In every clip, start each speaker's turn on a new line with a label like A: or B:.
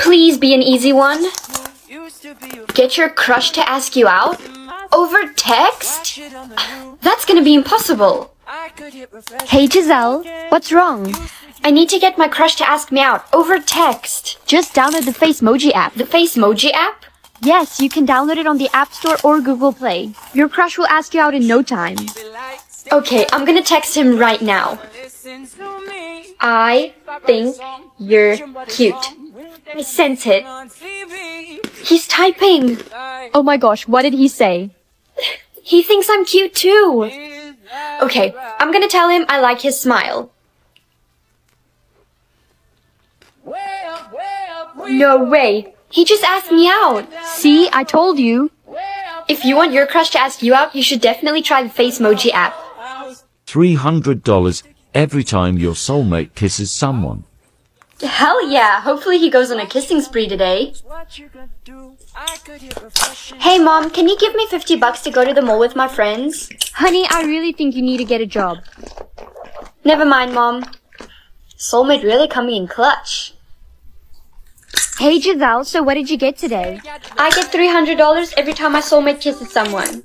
A: Please be an easy one. Get your crush to ask you out? Over text? That's gonna be impossible.
B: Hey Giselle, what's wrong?
A: I need to get my crush to ask me out over text.
B: Just download the Facemoji app.
A: The Facemoji app?
B: Yes, you can download it on the App Store or Google Play. Your crush will ask you out in no time.
A: Okay, I'm gonna text him right now. I think you're cute. I sense it. He's typing.
B: Oh my gosh, what did he say?
A: He thinks I'm cute too. Okay, I'm gonna tell him I like his smile. No way. He just asked me out.
B: See, I told you.
A: If you want your crush to ask you out, you should definitely try the Facemoji app.
C: $300 every time your soulmate kisses someone.
A: Hell yeah. Hopefully he goes on a kissing spree today. Hey mom, can you give me 50 bucks to go to the mall with my friends?
B: Honey, I really think you need to get a job.
A: Never mind mom. Soulmate really coming in clutch.
B: Hey Giselle, so what did you get today?
A: I get $300 every time my soulmate kisses someone.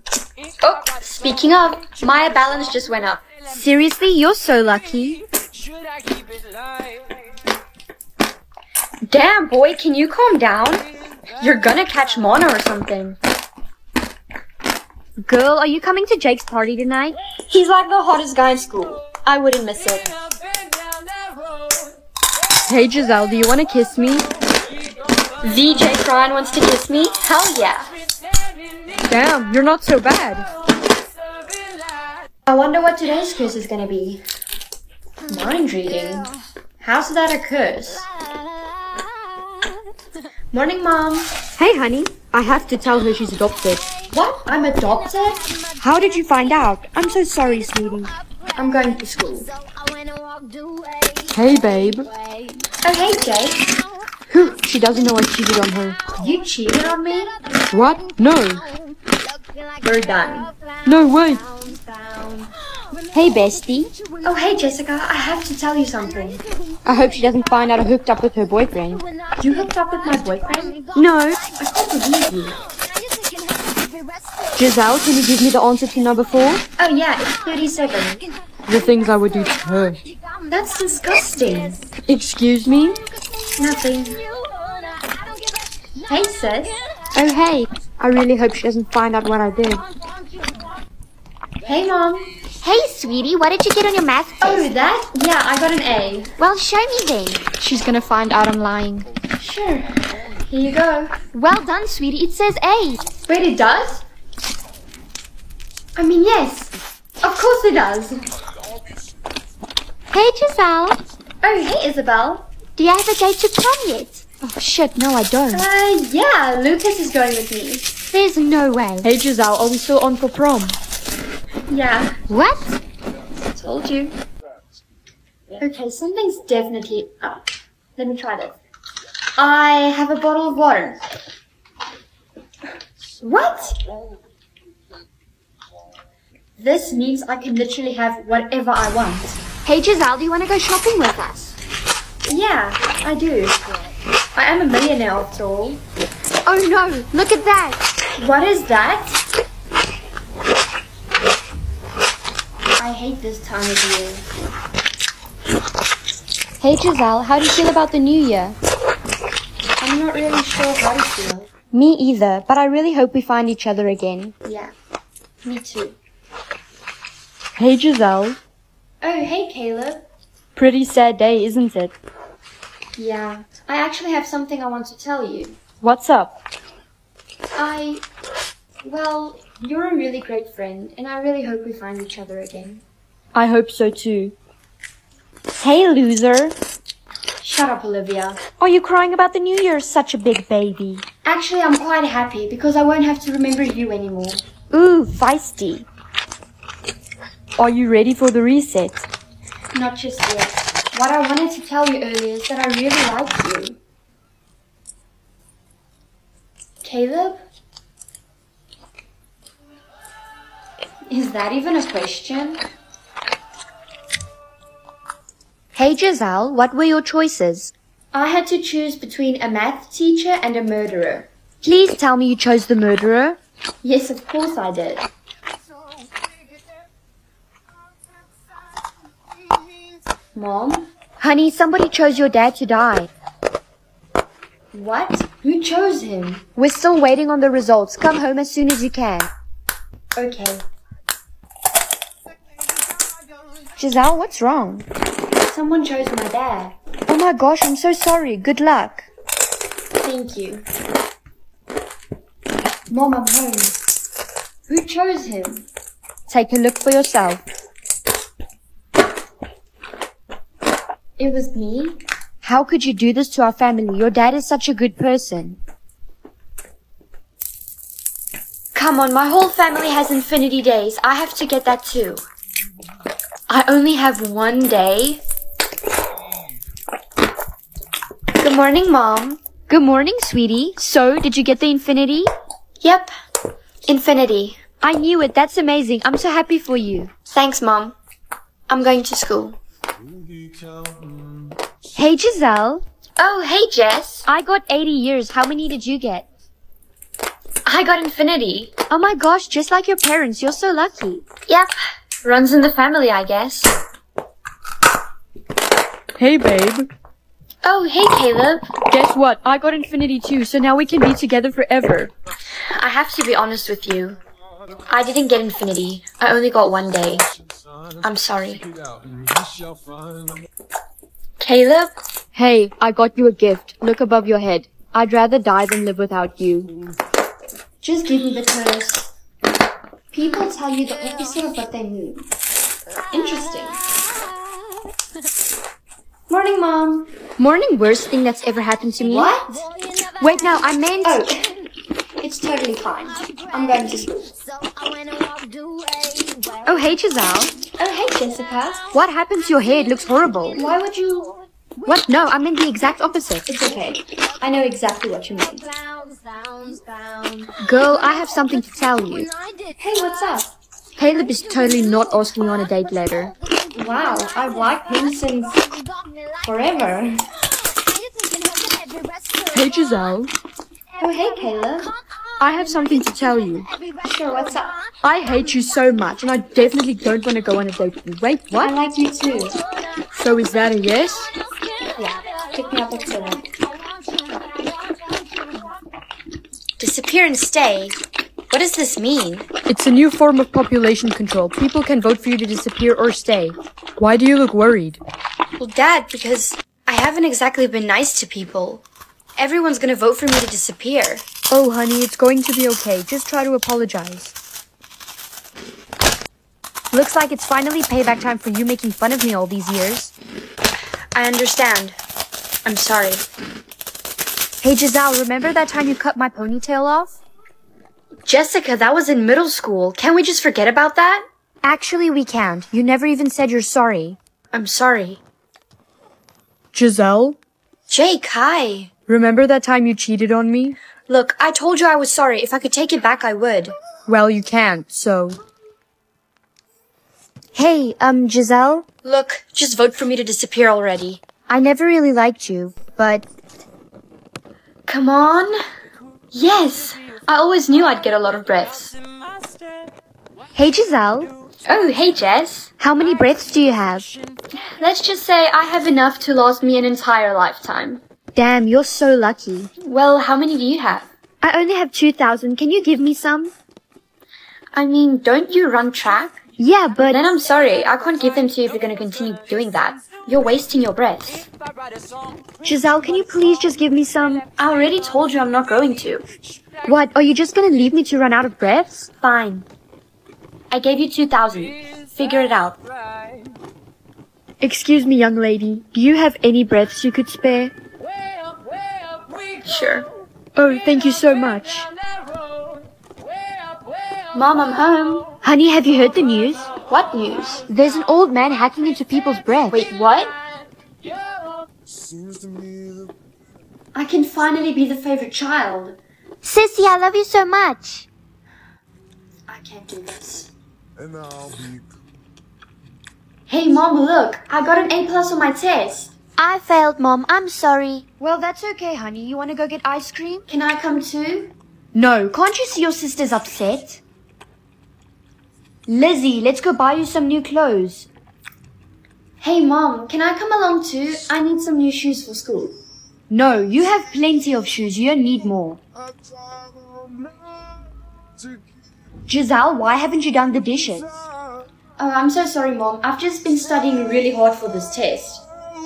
A: Oh, speaking of, my balance just went up.
B: Seriously, you're so lucky.
A: Damn, boy, can you calm down? You're gonna catch mono or something.
B: Girl, are you coming to Jake's party tonight?
A: He's like the hottest guy in school. I wouldn't miss it.
B: Hey Giselle, do you want to kiss me?
A: VJ Ryan wants to kiss me? Hell yeah.
B: Damn, you're not so bad.
A: I wonder what today's curse is gonna be. Mind reading. How's that a curse? Morning, Mom.
B: Hey honey, I have to tell her she's adopted.
A: What? I'm adopted?
B: How did you find out? I'm so sorry, sweetie.
A: I'm going to school.
B: Hey babe.
A: Oh, hey, Jake.
B: She doesn't know I cheated on her.
A: You cheated on me?
B: What? No.
A: We're done.
B: No way. Hey bestie.
A: Oh, hey, Jessica. I have to tell you something.
B: I hope she doesn't find out I hooked up with her boyfriend.
A: You hooked up with my boyfriend?
B: No.
A: I can't believe you.
B: Giselle, can you give me the answer to number four?
A: Oh, yeah, it's 37.
B: The things I would do to her.
A: That's disgusting.
B: Excuse me?
A: Nothing. Hey, sis.
B: Oh hey. I really hope she doesn't find out what I did.
A: Hey, Mom.
D: Hey, sweetie, what did you get on your math test?
A: Oh, that? Yeah, I got an A.
D: Well, show me then.
B: She's gonna find out I'm lying.
A: Sure. Here you go.
D: Well done, sweetie. It says A.
A: Wait, it does? I mean, yes. Of course it does.
D: Hey, Giselle.
A: Oh, hey, Isabel.
D: Do you have a date to prom yet?
B: Oh shit, no I don't.
A: Uh, yeah, Lucas is going with me.
D: There's no way.
B: Hey Giselle, are we still on for prom?
A: Yeah,
D: What?
A: told you. Okay, something's definitely up. Let me try this. I have a bottle of water. What? This means I can literally have whatever I want.
D: Hey, Giselle, do you want to go shopping with us?
A: Yeah, I do. I am a millionaire after all.
D: Oh no, look at that.
A: What is that? I hate this time of year.
B: Hey Giselle, how do you feel about the new year?
A: I'm not really sure how to feel.
B: Me either, but I really hope we find each other again.
A: Yeah, me too.
B: Hey Giselle.
A: Oh, hey, Caleb.
B: Pretty sad day, isn't it?
A: Yeah, I actually have something I want to tell you.
B: What's up?
A: I. Well, you're a really great friend, and I really hope we find each other again.
B: I hope so too. Hey loser.
A: Shut up, Olivia.
B: Are you crying about the new year, such a big baby?
A: Actually, I'm quite happy because I won't have to remember you anymore.
B: Ooh, feisty. Are you ready for the reset?
A: Not just yet. What I wanted to tell you earlier is that I really like you. Caleb? Is that even a question?
B: Hey Giselle, what were your choices?
A: I had to choose between a math teacher and a murderer.
B: Please tell me you chose the murderer.
A: Yes, of course I did. Mom?
B: Honey, somebody chose your dad to die.
A: What? Who chose him?
B: We're still waiting on the results. Come home as soon as you can.
A: Okay.
B: Giselle, what's wrong?
A: Someone chose my dad.
B: Oh my gosh, I'm so sorry. Good luck.
A: Thank you. Mom, I'm home. Who chose him?
B: Take a look for yourself.
A: It was me.
B: How could you do this to our family? Your dad is such a good person.
A: Come on, my whole family has infinity days. I have to get that too. I only have one day. Good morning, Mom.
B: Good morning, sweetie. So, did you get the infinity?
A: Yep. Infinity.
B: I knew it. That's amazing. I'm so happy for you.
A: Thanks, Mom. I'm going to school.
B: Hey, Giselle.
A: Oh, hey, Jess.
B: I got 80 years. How many did you get?
A: I got infinity.
B: Oh my gosh, just like your parents. You're so lucky.
A: Yep. Runs in the family, I guess.
B: Hey, babe.
A: Oh, hey, Caleb.
B: Guess what? I got infinity too, so now we can be together forever.
A: I have to be honest with you. I didn't get infinity. I only got one day. I'm sorry. Caleb?
B: Hey, I got you a gift. Look above your head. I'd rather die than live without you.
A: Just give me the purse. People tell you the opposite of what they mean. Interesting. Morning, Mom.
B: Morning, worst thing that's ever happened to me.
A: What?
B: Wait, no, I meant.
A: Oh, it's totally fine. I'm going to school.
B: Oh, hey, Giselle.
A: Oh, hey, Jessica.
B: What happened to your hair? It looks horrible.
A: Why would you?
B: What? No, I meant the exact opposite.
A: It's okay. I know exactly what you mean.
B: Girl, I have something to tell you.
A: Hey, what's up?
B: Caleb is totally not asking you on a date later.
A: Wow, I've liked him since forever.
B: Hey, Giselle.
A: Oh, hey, Caleb.
B: I have something to tell you.
A: Sure, what's up?
B: I hate you so much, and I definitely don't want to go on a date with you. Wait, what?
A: I like you too.
B: So is that a yes?
A: Yeah, pick me up at seven.
E: Disappear and stay? What does this mean?
B: It's a new form of population control. People can vote for you to disappear or stay. Why do you look worried?
E: Well, Dad, because I haven't exactly been nice to people. Everyone's gonna vote for me to disappear.
B: Oh, honey, it's going to be okay. Just try to apologize. Looks like it's finally payback time for you making fun of me all these years.
E: I understand. I'm sorry.
B: Hey, Giselle, remember that time you cut my ponytail off?
E: Jessica, that was in middle school. Can't we just forget about that?
B: Actually, we can't. You never even said you're sorry.
E: I'm sorry.
B: Giselle,
E: Jake, hi.
B: remember that time you cheated on me?
E: Look, I told you I was sorry. If I could take it back, I would.
B: Well, you can't, so. Hey, um, Giselle,
E: Look, just vote for me to disappear already.
B: I never really liked you, but
A: Come on. Yes, I always knew I'd get a lot of breaths.
B: hey, Giselle,
A: Oh, hey, Jess.
B: how many breaths do you have?
A: Let's just say I have enough to last me an entire lifetime.
B: Damn, you're so lucky.
A: Well, how many do you have?
B: I only have 2,000. Can you give me some?
A: I mean, don't you run track?
B: Yeah, but
A: Then I'm sorry, I can't give them to you if you're going to continue doing that. You're wasting your breath.
B: Giselle, can you please just give me some?
A: I already told you I'm not going to.
B: What? Are you just gonna leave me to run out of breaths?
A: Fine. I gave you 2,000. Figure it out.
B: Excuse me, young lady. Do you have any breaths you could spare?
A: Sure.
B: Oh, thank you so much.
A: Mom, I'm home.
B: Honey, have you heard the news?
A: What news?
B: There's an old man hacking into people's breath.
A: Wait, what? I can finally be the favorite child.
D: Sissy, I love you so much.
A: I can't do this.
F: And I'll be
A: Hey, Mom, look. I got an A plus on my test.
D: I failed, Mom. I'm sorry.
E: Well, that's okay, honey. You want to go get ice cream?
A: Can I come too?
E: No, can't you see your sister's upset? Lizzie, let's go buy you some new clothes.
A: Hey mom, can I come along too? I need some new shoes for school.
E: No, you have plenty of shoes. You don't need more. Giselle, why haven't you done the dishes?
A: Oh, I'm so sorry mom. I've just been studying really hard for this test.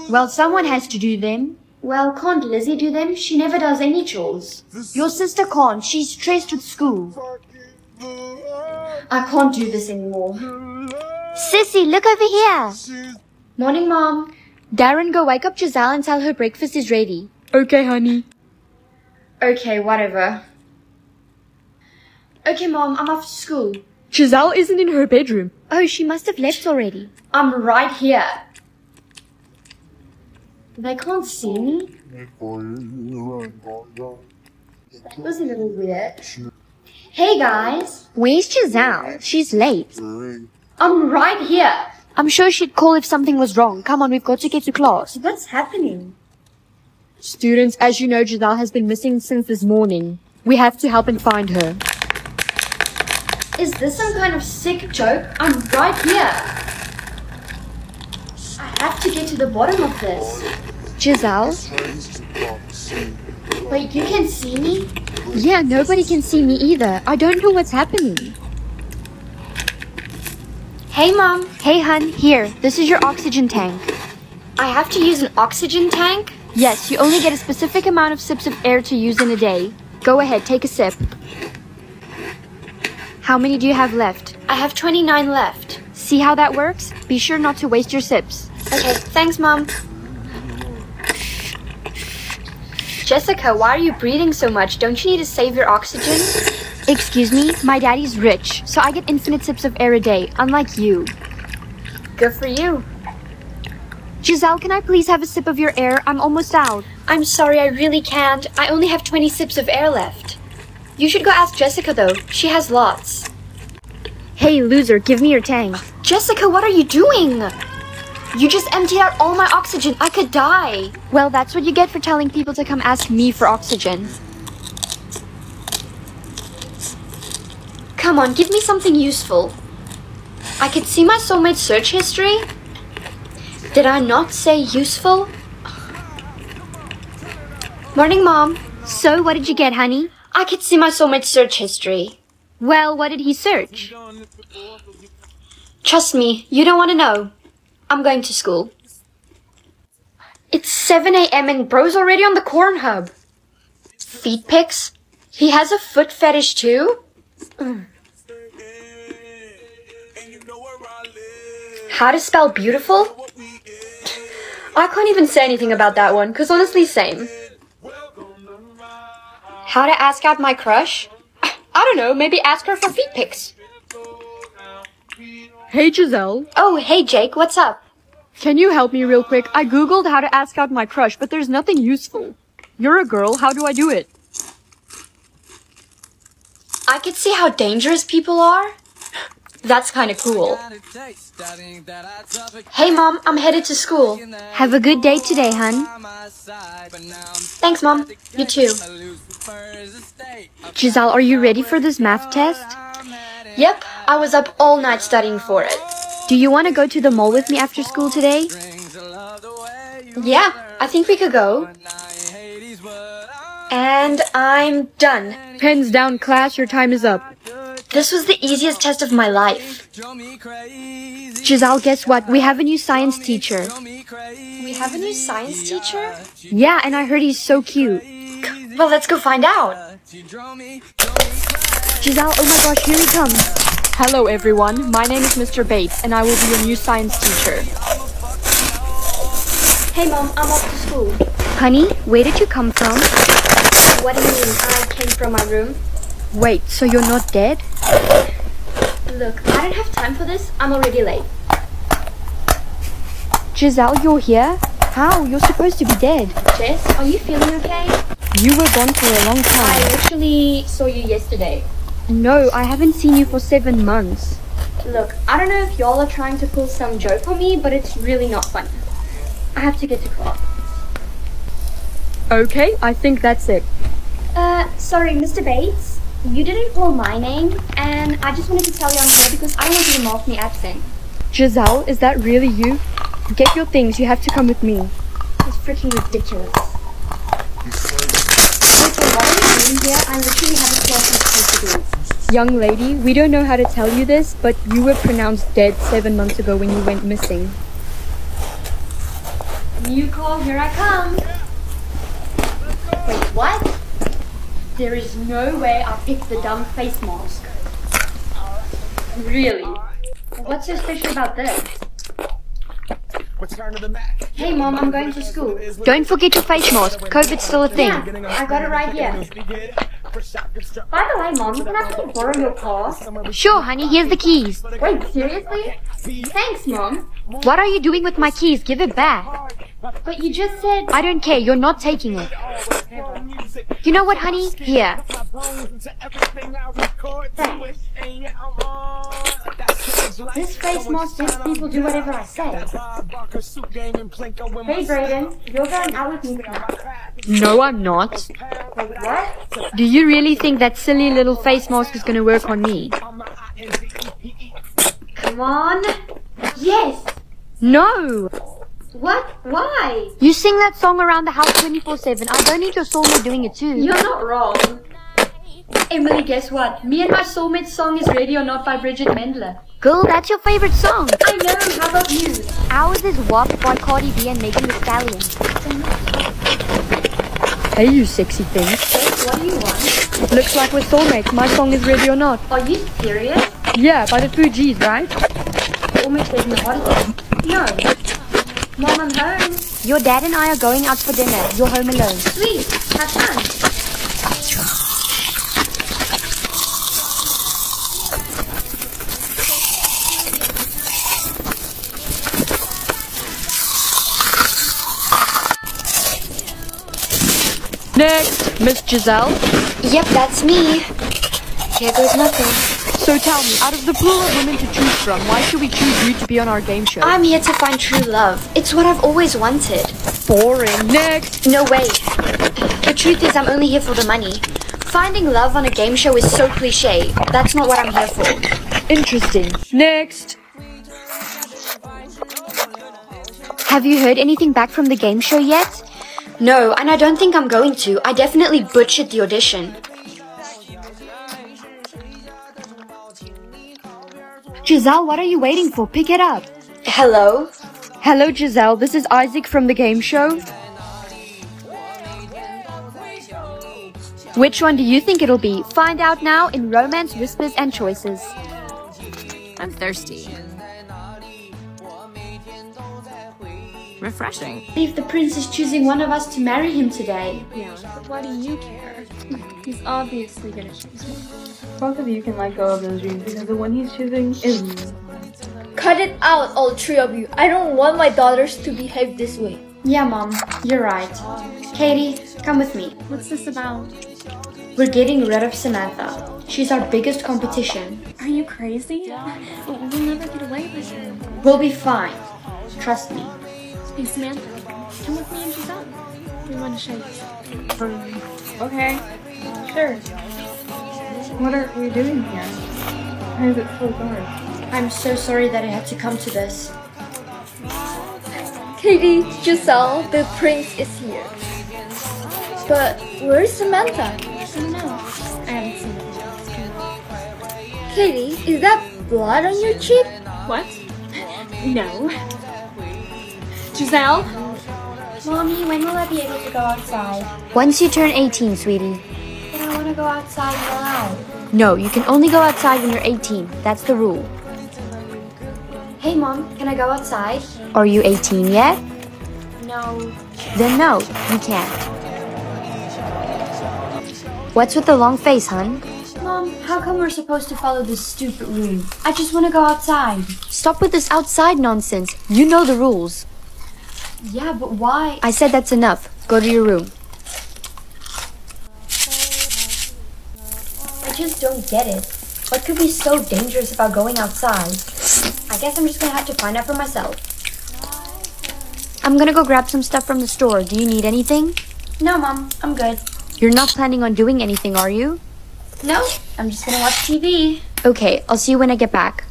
E: Well, someone has to do them.
A: Well, can't Lizzie do them? She never does any chores.
E: Your sister can't. She's stressed with school.
A: I can't do this anymore.
D: Sissy, look over here.
A: Morning, mom.
E: Darren, go wake up Giselle and tell her breakfast is ready.
B: Okay, honey.
A: Okay, whatever. Okay, mom, I'm off to school.
B: Giselle isn't in her bedroom.
E: Oh, she must have left already.
A: I'm right here. They can't see me. That was a little weird. Hey guys,
E: Where's Giselle? She's late.
A: I'm right here.
E: I'm sure she'd call if something was wrong. Come on, we've got to get to class.
A: What's happening?
B: Students, as you know, Giselle has been missing since this morning. We have to help and find her.
A: Is this some kind of sick joke? I'm right here. I have to get to the bottom of this.
E: Giselle?
A: Wait, you can see me?
E: Yeah, nobody can see me either. I don't know what's happening.
A: Hey mom,
E: Hey, hun, here. This is your oxygen tank.
A: I have to use an oxygen tank?
E: Yes, you only get a specific amount of sips of air to use in a day. Go ahead, take a sip. How many do you have left?
A: I have 29 left.
E: See how that works? Be sure not to waste your sips.
A: Okay, thanks mom. Jessica, why are you breathing so much? Don't you need to save your oxygen?
E: Excuse me, my daddy's rich, so I get infinite sips of air a day, unlike you.
A: Good for you.
E: Giselle, can I please have a sip of your air? I'm almost out.
A: I'm sorry, I really can't. I only have 20 sips of air left. You should go ask Jessica though. She has lots.
E: Hey, loser, give me your tank.
A: Jessica, what are you doing? You just emptied out all my oxygen. I could die.
E: Well, that's what you get for telling people to come ask me for oxygen.
A: Come on, give me something useful. I could see my soulmate search history. Did I not say useful? Morning, Mom.
E: So, what did you get, honey?
A: I could see my soulmate search history.
E: Well, what did he search?
A: Trust me, you don't want to know. I'm going to school. It's 7 a.m. and bro's already on the corn hub. Feet pics? He has a foot fetish too? How to spell beautiful? I can't even say anything about that one, cause honestly, same. How to ask out my crush? I don't know, maybe ask her for feet pics.
B: Hey, Giselle.
A: Oh, hey Jake, what's up?
B: Can you help me real quick? I googled how to ask out my crush, but there's nothing useful. You're a girl, how do I do it?
A: I could see how dangerous people are. That's kind of cool. Hey mom, I'm headed to school.
E: Have a good day today, hun.
A: Thanks mom. You too.
E: Giselle, are you ready for this math test?
A: Yep, I was up all night studying for it.
E: Do you want to go to the mall with me after school today?
A: Yeah, I think we could go. And I'm done.
B: Pens down, class, your time is up.
A: This was the easiest test of my life.
E: Giselle, guess what? We have a new science teacher.
A: We have a new science teacher?
E: Yeah, and I heard he's so cute.
A: Well, let's go find out.
E: Giselle, oh my gosh, here he comes.
B: Hello, everyone. My name is Mr. Bates, and I will be your new science teacher.
A: Hey mom, I'm off to school.
E: Honey, where did you come from?
A: What do you mean? I came from my room.
E: Wait, so you're not dead?
A: Look, I don't have time for this. I'm already late.
E: Giselle, you're here? How? You're supposed to be dead.
A: Jess, are you feeling okay?
E: You were gone for a long time.
A: I
E: time.
A: literally saw you yesterday.
E: No, I haven't seen you for seven months.
A: Look, I don't know if y'all are trying to pull some joke on me, but it's really not funny. I have to get to class.
B: Okay, I think that's it.
A: Uh, sorry, Mr. Bates. You didn't call my name, and I just wanted to tell you I'm here because I want you to mark me absent.
B: Giselle, is that really you? Get your things, you have to come with me.
A: It's freaking ridiculous. Okay, what are you doing here? I literally have a class I'm supposed to do.
B: Young lady, we don't know how to tell you this, but you were pronounced dead seven months ago when you went missing.
A: New call, here I come. Wait, what? There is no way I picked the dumb face mask. Really? What's so special about this? What's going on in the back? Hey mom, I'm going to school.
D: Don't forget your face mask. COVID's still a thing.
A: Yeah, I got it right here. By the way, mom, you can I please borrow your car?
D: Sure, honey, here's the keys.
A: Wait, seriously? Thanks, mom.
D: What are you doing with my keys? Give it back.
A: But you just said
D: I don't care, you're not taking it. You know what, honey? Here.
A: This face mask lets people do whatever I say. Hey, Brayden, you're going out with me tonight.
B: No, I'm not.
A: What?
B: Do you really think that silly little face mask is gonna work on me?
A: Come on. Yes.
B: No!
A: What? Why?
D: You sing that song around the house 24 7. I don't need your soulmate doing it too.
A: You're not wrong. Emily, guess what? Me and my soulmate song is Ready or Not by Bridgit Mendler.
D: Girl, that's your favorite song.
A: I know, how about you?
D: Ours is WAP by Cardi B and Megan Thee Stallion.
B: Hey, you sexy thing.
A: What do you want?
B: Looks like we're soulmates. My song is ready or not.
A: Are you serious?
B: Yeah, by the Fugees, right?
A: Almost taking the heart attack. No. Mom, I'm home.
D: Your dad and I are going out for dinner. You're home alone.
A: Sweet. Have fun.
B: Next, Miss Giselle.
E: Yep, that's me. Here goes nothing.
B: So tell me, out of the pool of women to choose from, why should we choose you to be on our game show?
E: I'm here to find true love. It's what I've always wanted.
B: boring. Next.
E: No way. The truth is, I'm only here for the money. Finding love on a game show is so cliche. That's not what I'm here for.
B: Interesting. Next.
D: Have you heard anything back from the game show yet?
E: No, and I don't think I'm going to. I definitely butchered the audition.
B: Giselle, what are you waiting for? Pick it up.
E: Hello?
B: Hello, Giselle. This is Isaac from the game show. Which one do you think it'll be? Find out now in Romance, Whispers, and Choices.
F: I'm thirsty. Refreshing.
A: If the prince is choosing one of us to marry him today.
G: Yeah, but why do you care? He's obviously gonna choose me. Both of you can let go of those dreams because the one he's choosing is me.
H: Cut it out, all three of you. I don't want my daughters to behave this way.
A: Yeah, mom, you're right. Katie, come with me.
G: What's this about?
A: We're getting rid of Samantha. She's our biggest competition.
G: Are you crazy? We'll never get away with her.
A: We'll be fine. Trust me.
G: Hey, Samantha, come with me and Giselle. We want to show you. Okay, sure. What are we doing here? Why is it so dark?
A: I'm so sorry that I had to come to this.
H: Katie, Giselle, the prince is here. But where's Samantha?
G: I don't know. I haven't seen it.
H: Katie, is that blood on your cheek?
G: What? No. Giselle?
A: Mommy, when will I be able to go outside?
D: Once you turn 18, sweetie.
A: But I want to go outside now.
D: No, you can only go outside when you're 18. That's the rule.
A: Hey, mom, can I go outside?
D: Are you 18 yet?
A: No.
D: Then no, you can't. What's with the long face, hun?
A: Mom, how come we're supposed to follow this stupid rule? I just want to go outside.
D: Stop with this outside nonsense. You know the rules.
A: Yeah, but why?
D: I said that's enough. Go to your room.
A: I just don't get it. What could be so dangerous about going outside? I guess I'm just gonna have to find out for myself. I'm gonna go grab some stuff from the store. Do you need anything?
E: No, Mom, I'm good.
A: You're not planning on doing anything, are you?
E: No, I'm just gonna watch TV.
A: Okay, I'll see you when I get back.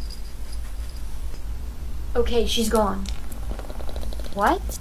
E: Okay, she's gone.
A: What?